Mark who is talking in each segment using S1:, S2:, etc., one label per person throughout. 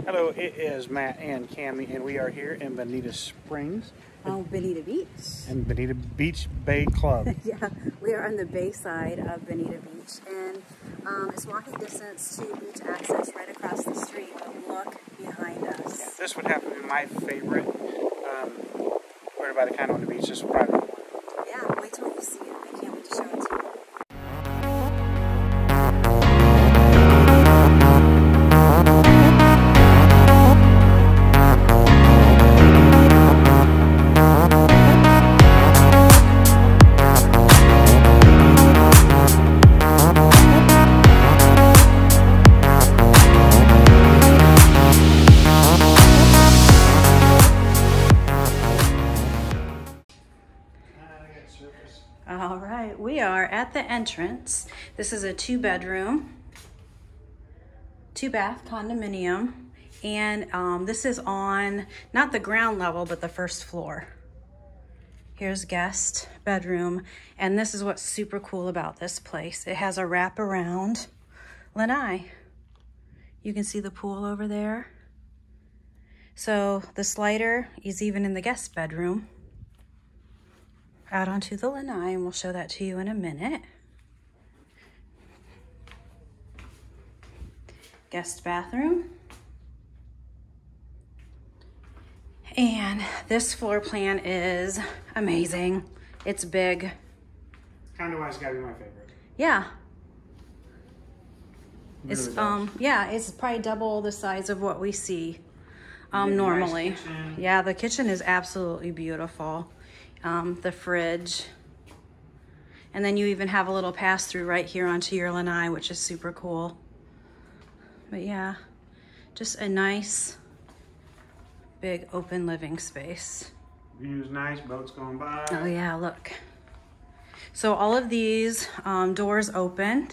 S1: Hello, it is Matt and Cami, and we are here in Bonita Springs
S2: Oh, Bonita Beach.
S1: and Bonita Beach Bay Club.
S2: Yeah, we are on the bay side of Bonita Beach, and um, it's walking distance to beach access right across the street. But look behind us.
S1: this would have to be my favorite. Um, right by the condo on the beach. This probably one.
S2: Yeah, wait till you see it. All right, we are at the entrance. This is a two bedroom, two bath condominium. And um, this is on not the ground level, but the first floor. Here's guest bedroom. And this is what's super cool about this place. It has a wraparound lanai. You can see the pool over there. So the slider is even in the guest bedroom out onto the lanai, and we'll show that to you in a minute. Guest bathroom. And this floor plan is amazing. It's big.
S1: Condo wise, gotta be my favorite.
S2: Yeah. It's
S1: does.
S2: um yeah, it's probably double the size of what we see um
S1: Big, nice
S2: normally. Yeah, the kitchen is absolutely beautiful. Um the fridge. And then you even have a little pass through right here onto your lanai, which is super cool. But yeah, just a nice big open living space.
S1: View's nice. Boats going by.
S2: Oh yeah, look. So all of these um, doors open,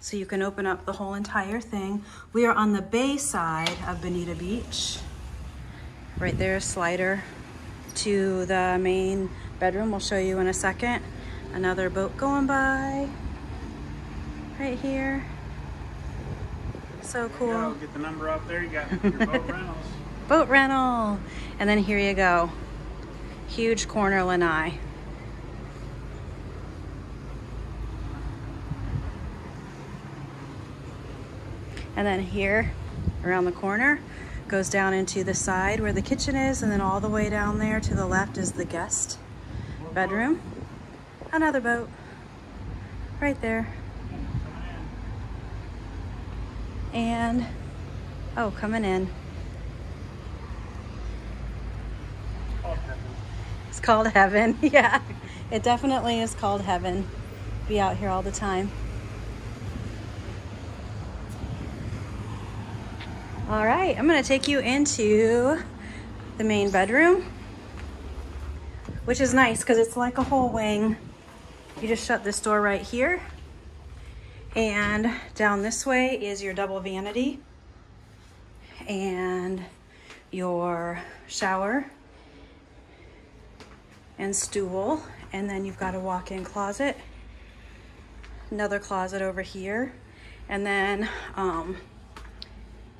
S2: so you can open up the whole entire thing. We are on the bay side of Bonita Beach. Right there, slider to the main bedroom. We'll show you in a second. Another boat going by right here. So
S1: Go,
S2: cool.
S1: get the number up there. You got your boat rentals.
S2: Boat rental. And then here you go. Huge corner lanai. And then here, around the corner, goes down into the side where the kitchen is, and then all the way down there to the left is the guest bedroom. Another boat. Right there. And, oh, coming in. It's called heaven. Yeah, it definitely is called heaven. Be out here all the time. All right, I'm gonna take you into the main bedroom, which is nice because it's like a whole wing. You just shut this door right here. And down this way is your double vanity and your shower and stool. And then you've got a walk-in closet, another closet over here. And then um,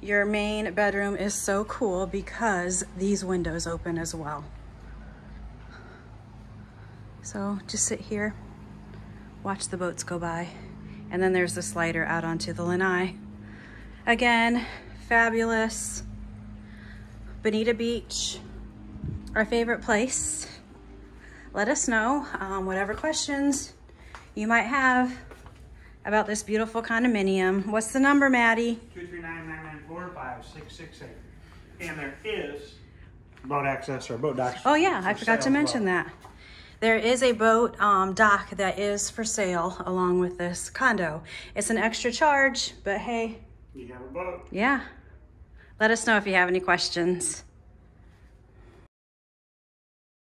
S2: your main bedroom is so cool because these windows open as well. So just sit here, watch the boats go by. And then there's the slider out onto the lanai. Again, fabulous. Bonita Beach, our favorite place let us know um, whatever questions you might have about this beautiful condominium. What's the number, Maddie?
S1: 239-994-5668. And there is boat access or boat docks.
S2: Oh yeah, I forgot to mention
S1: well.
S2: that. There is a boat um, dock that is for sale along with this condo. It's an extra charge, but hey,
S1: You have a boat.
S2: yeah. Let us know if you have any questions.